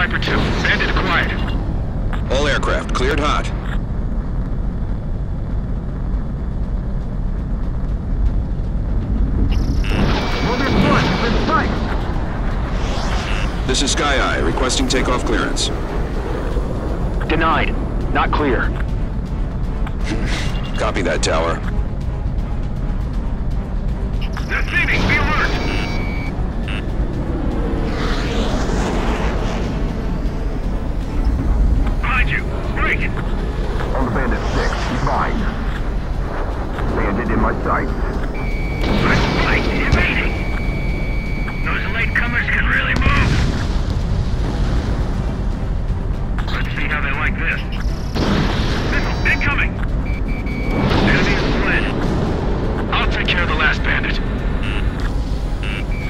Viper 2. Bandit acquired. All aircraft cleared hot. Mobius 1, you've! This is Sky Eye, requesting takeoff clearance. Denied. Not clear. Copy that, Tower. They're thieving. Be in my sights. Let's fight. Invading. Those latecomers can really move. Let's see how they like this. Missile incoming. Enemy is fled. I'll take care of the last bandit.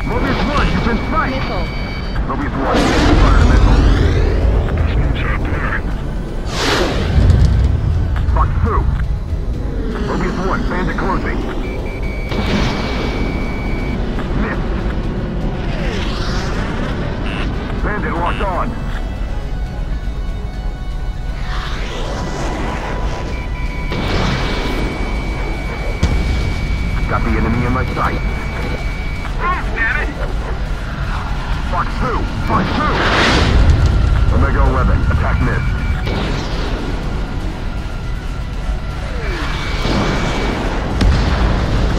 Mobius 1, you've been sight! Missile. Mobius 1, Got the enemy in my sight. Move, damn it! Fox 2! Fox 2! Omega 11, attack missed.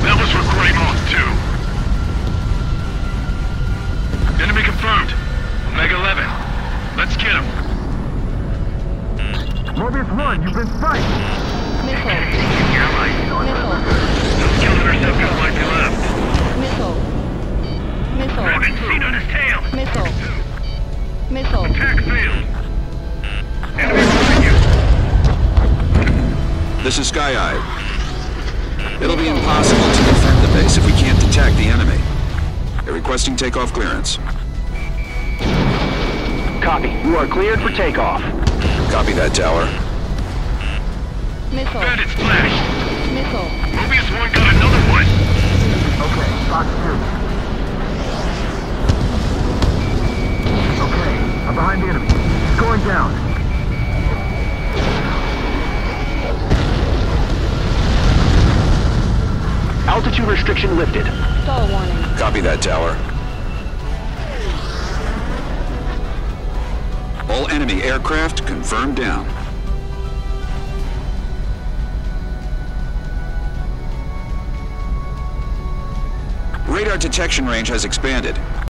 That was for Grey Moth, too. Enemy confirmed. Omega 11. Let's get him. Mobius 1, you've been sight! Missile. Attack failed. Enemy behind you. This is Sky Eye. It'll be impossible to defend the base if we can't detect the enemy. They're requesting takeoff clearance. Copy. You are cleared for takeoff. Copy that, Tower. Missile. Bandits flashed. Missile. Mobius 1 got Altitude restriction lifted. Stall warning. Copy that, Tower. All enemy aircraft confirmed down. Radar detection range has expanded.